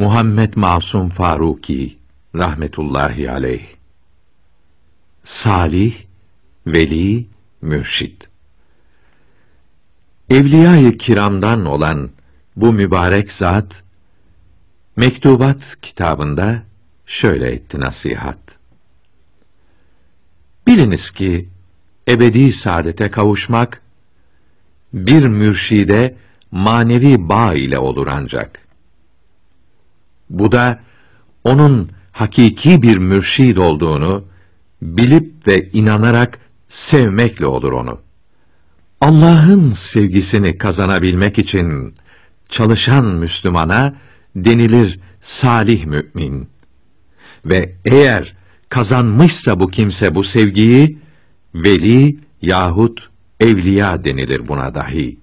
Muhammed Masum Faruki rahmetullahi aleyh Salih, Veli, Mürşid Evliya-i kiramdan olan bu mübarek zat, Mektubat kitabında şöyle etti nasihat. Biliniz ki, ebedi saadete kavuşmak, bir mürşide manevi bağ ile olur ancak. Bu da, onun hakiki bir mürşid olduğunu, bilip ve inanarak sevmekle olur onu. Allah'ın sevgisini kazanabilmek için çalışan Müslümana denilir salih mümin. Ve eğer kazanmışsa bu kimse bu sevgiyi, veli yahut evliya denilir buna dahi.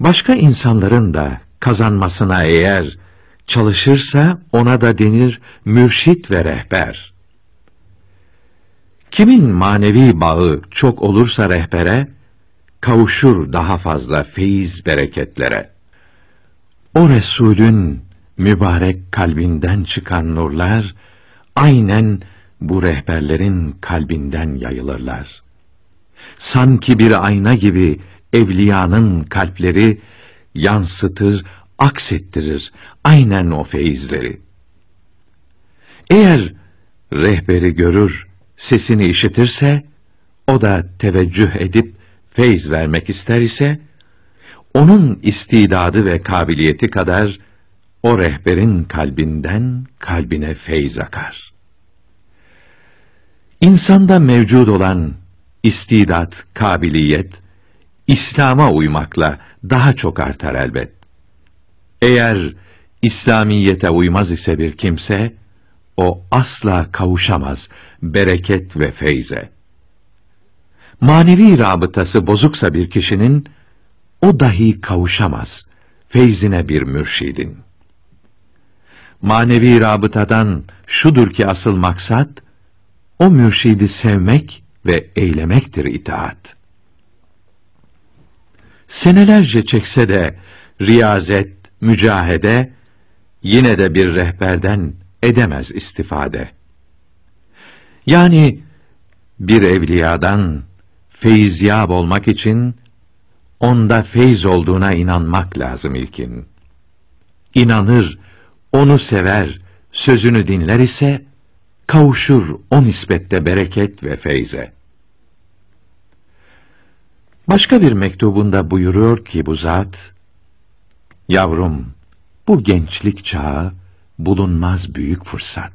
Başka insanların da kazanmasına eğer çalışırsa ona da denir mürşit ve rehber. Kimin manevi bağı çok olursa rehbere, kavuşur daha fazla feyiz bereketlere. O Resulün mübarek kalbinden çıkan nurlar, aynen bu rehberlerin kalbinden yayılırlar. Sanki bir ayna gibi evliyanın kalpleri yansıtır, aksettirir aynen o feyizleri. Eğer rehberi görür, sesini işitirse, o da teveccüh edip feyz vermek ister ise, onun istidadı ve kabiliyeti kadar o rehberin kalbinden kalbine feyz akar. İnsanda mevcud olan istidat, kabiliyet, İslam'a uymakla daha çok artar elbet. Eğer İslamiyete uymaz ise bir kimse, o asla kavuşamaz bereket ve feyze. Manevi rabıtası bozuksa bir kişinin, o dahi kavuşamaz feyzine bir mürşidin. Manevi rabıtadan şudur ki asıl maksat, o mürşidi sevmek ve eylemektir itaat. Senelerce çekse de riyazet, mücahede, yine de bir rehberden edemez istifade. Yani bir evliyadan feyzyab olmak için onda feyz olduğuna inanmak lazım ilkin. İnanır, onu sever, sözünü dinler ise kavuşur o nispette bereket ve feyze. Başka bir mektubunda buyuruyor ki bu zat, Yavrum, bu gençlik çağı bulunmaz büyük fırsat.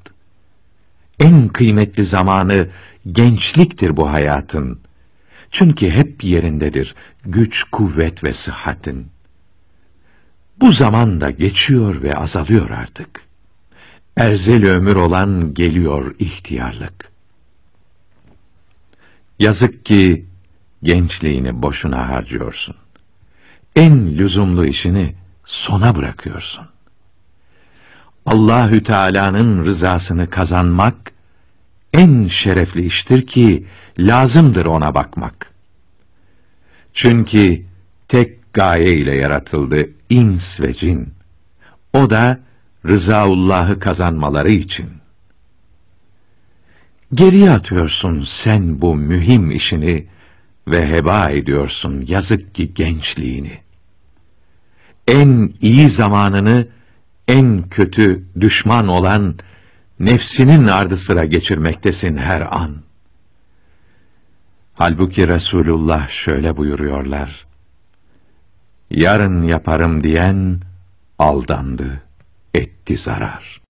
En kıymetli zamanı gençliktir bu hayatın. Çünkü hep yerindedir güç, kuvvet ve sıhhatin. Bu zaman da geçiyor ve azalıyor artık. Erzel ömür olan geliyor ihtiyarlık. Yazık ki gençliğini boşuna harcıyorsun. En lüzumlu işini sona bırakıyorsun. Allahü Teala'nın rızasını kazanmak en şerefli iştir ki lazımdır ona bakmak. Çünkü tek gaye ile yaratıldı ins ve cin. O da rızaullahı kazanmaları için. Geriye atıyorsun sen bu mühim işini ve heba ediyorsun yazık ki gençliğini. En iyi zamanını en kötü düşman olan nefsinin ardı sıra geçirmektesin her an. Halbuki Resulullah şöyle buyuruyorlar. Yarın yaparım diyen aldandı, etti zarar.